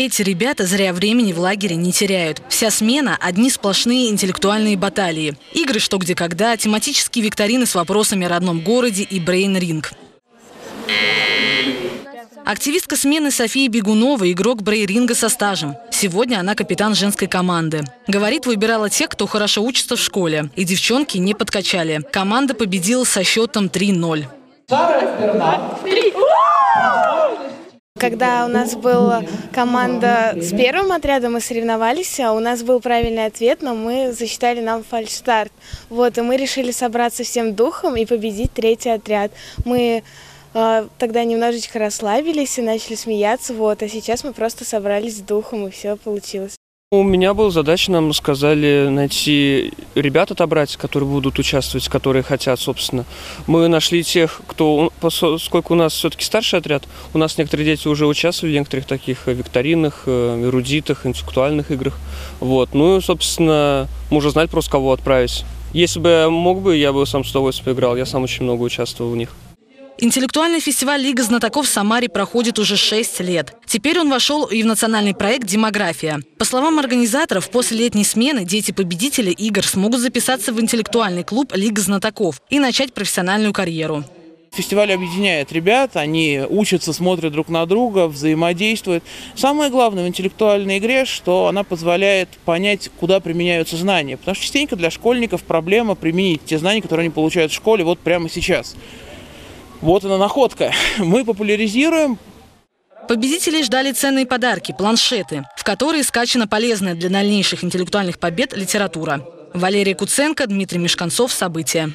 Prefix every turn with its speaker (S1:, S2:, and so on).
S1: Эти ребята зря времени в лагере не теряют. Вся смена – одни сплошные интеллектуальные баталии. Игры «Что, где, когда», тематические викторины с вопросами о родном городе и брейн-ринг. Активистка смены София Бегунова – игрок брейн-ринга со стажем. Сегодня она капитан женской команды. Говорит, выбирала тех, кто хорошо учится в школе. И девчонки не подкачали. Команда победила со счетом 3-0.
S2: Когда у нас была команда с первым отрядом, мы соревновались, а у нас был правильный ответ, но мы засчитали нам фальш-старт. Вот, и мы решили собраться всем духом и победить третий отряд. Мы э, тогда немножечко расслабились и начали смеяться, вот, а сейчас мы просто собрались с духом, и все получилось.
S3: У меня была задача, нам сказали найти ребят отобрать, которые будут участвовать, которые хотят, собственно. Мы нашли тех, кто, поскольку у нас все-таки старший отряд, у нас некоторые дети уже участвовали в некоторых таких викторинах, э, эрудитах, интеллектуальных играх. Вот. Ну и, собственно, мы уже знали просто, кого отправить. Если бы я мог бы, я бы сам с удовольствием поиграл. Я сам очень много участвовал в них.
S1: Интеллектуальный фестиваль «Лига знатоков» в Самаре проходит уже 6 лет. Теперь он вошел и в национальный проект «Демография». По словам организаторов, после летней смены дети-победители игр смогут записаться в интеллектуальный клуб «Лига знатоков» и начать профессиональную карьеру.
S4: Фестиваль объединяет ребят, они учатся, смотрят друг на друга, взаимодействуют. Самое главное в интеллектуальной игре, что она позволяет понять, куда применяются знания. Потому что частенько для школьников проблема применить те знания, которые они получают в школе вот прямо сейчас. Вот она находка. Мы популяризируем.
S1: Победителей ждали ценные подарки – планшеты, в которые скачана полезная для дальнейших интеллектуальных побед литература. Валерия Куценко, Дмитрий Мешканцов. События.